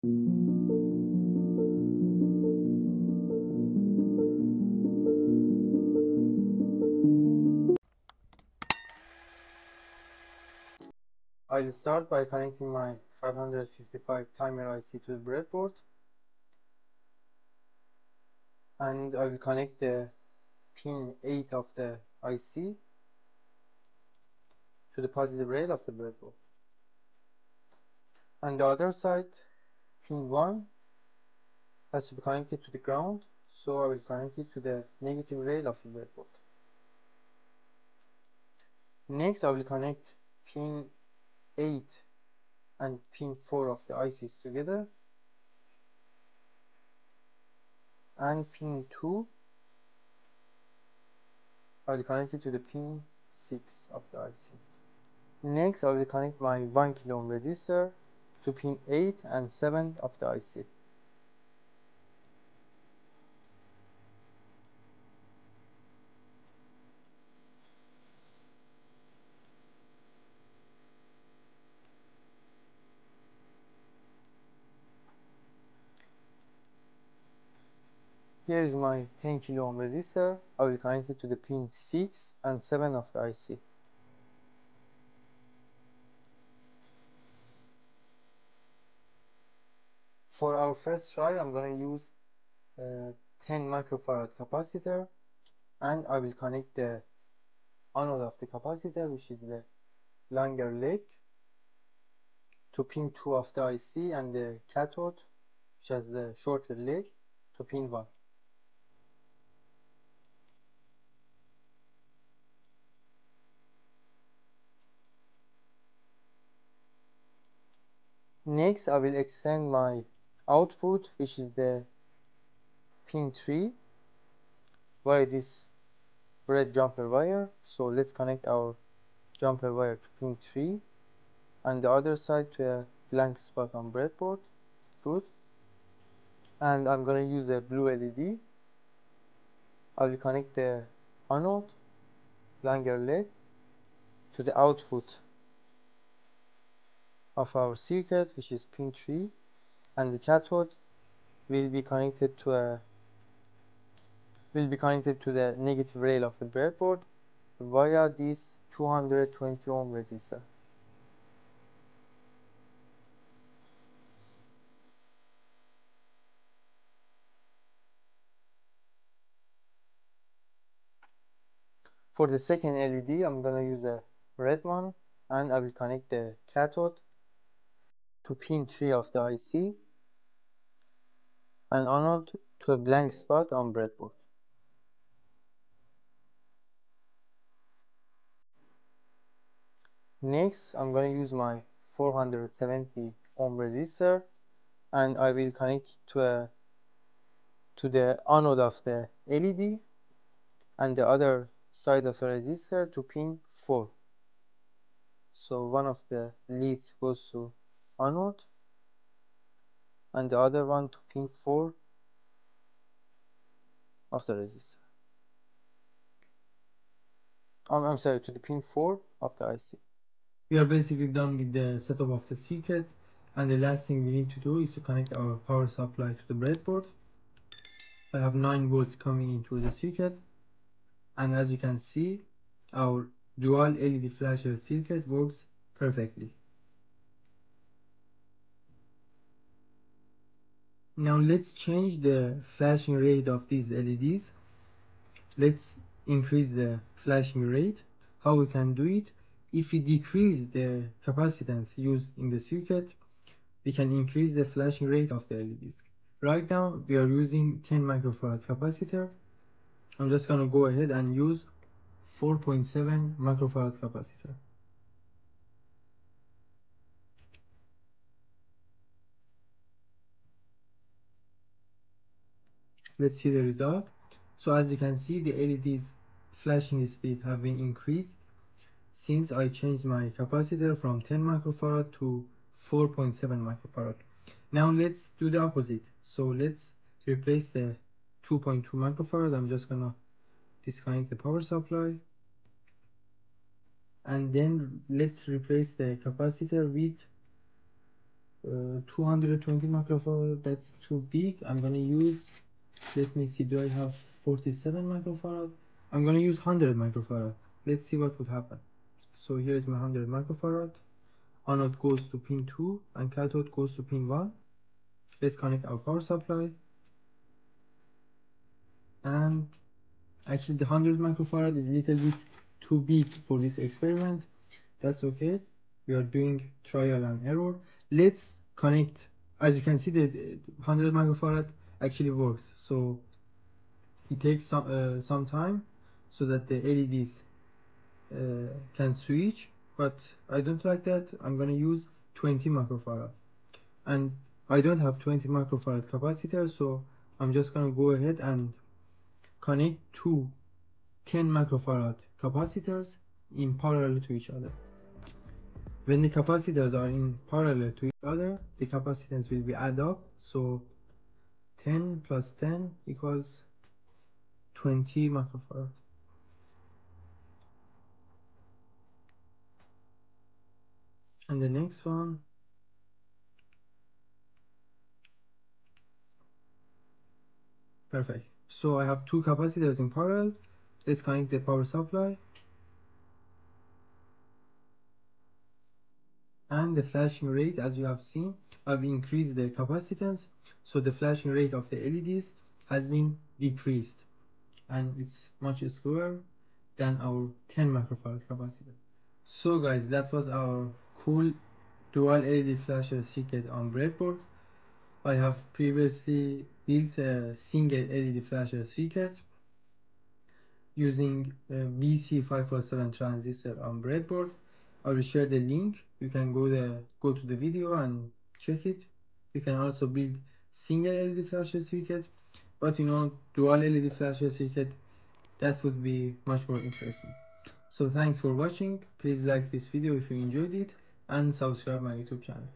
I'll start by connecting my 555 timer IC to the breadboard and I will connect the pin 8 of the IC to the positive rail of the breadboard. On the other side, pin 1 has to be connected to the ground, so I will connect it to the negative rail of the breadboard. Next, I will connect pin 8 and pin 4 of the ICs together and pin 2 I will connect it to the pin 6 of the IC. Next I will connect my 1 kilo ohm resistor to pin 8 and 7 of the IC. Here is my 10 kilo ohm resistor. I will connect it to the pin 6 and 7 of the IC. For our first try, I'm going to use a 10 microfarad capacitor and I will connect the anode of the capacitor, which is the longer leg, to pin 2 of the IC and the cathode, which has the shorter leg, to pin 1. Next, I will extend my output, which is the pin 3, via this red jumper wire. So let's connect our jumper wire to pin 3 and the other side to a blank spot on breadboard. Good. And I'm to use a blue LED. I will connect the anode, longer leg, to the output of our circuit which is pin 3 and the cathode will be connected to a will be connected to the negative rail of the breadboard via this 220 ohm resistor. For the second LED, I'm gonna use a red one and I will connect the cathode to pin 3 of the IC and anode to a blank spot on breadboard. Next, I'm going to use my 470 ohm resistor and I will connect to a to the anode of the LED and the other side of the resistor to pin 4. So one of the leads goes to anode and the other one to pin 4 of the resistor. Um, I'm sorry, to the pin 4 of the IC. We are basically done with the setup of the circuit and the last thing we need to do is to connect our power supply to the breadboard. I have 9 volts coming into the circuit and as you can see our dual LED flasher circuit works perfectly. Now let's change the flashing rate of these LEDs. Let's increase the flashing rate. How we can do it? If we decrease the capacitance used in the circuit, we can increase the flashing rate of the LEDs. Right now we are using 10 microfarad capacitor. I'm just gonna go ahead and use 4.7 microfarad capacitor. Let's see the result. So as you can see the LEDs flashing speed have been increased since I changed my capacitor from 10 microfarad to 4.7 microfarad. Now let's do the opposite. So let's replace the 2.2 microfarad. I'm just gonna disconnect the power supply. And then let's replace the capacitor with uh, 220 microfarad. That's too big. I'm gonna use let me see do i have 47 microfarad? I'm gonna use 100 microfarad. Let's see what would happen. So here's my 100 microfarad. Anode goes to pin 2 and cathode goes to pin 1 let's connect our power supply. And actually the 100 microfarad is a little bit too big for this experiment. That's okay. We are doing trial and error. Let's connect as you can see the 100 microfarad actually works. So it takes some uh, some time so that the LEDs uh, can switch but I don't like that. I'm gonna use 20 microfarad. And I don't have 20 microfarad capacitor so I'm just gonna go ahead and connect two 10 microfarad capacitors in parallel to each other. When the capacitors are in parallel to each other the capacitance will be add up. So 10 plus 10 equals 20 microfarad and the next one. Perfect. So I have two capacitors in parallel. Let's connect the power supply. And the flashing rate as you have seen I've increased the capacitance so the flashing rate of the LEDs has been decreased. And it's much slower than our 10 microfarad capacitor so guys that was our cool dual LED flasher circuit on breadboard. I have previously built a single LED flasher circuit using uh, a BC547 transistor on breadboard. I will share the link. You can go there go to the video and check it. You can also build single LED flasher circuit but you know dual LED flasher circuit that would be much more interesting. So thanks for watching. Please like this video if you enjoyed it and subscribe my youtube channel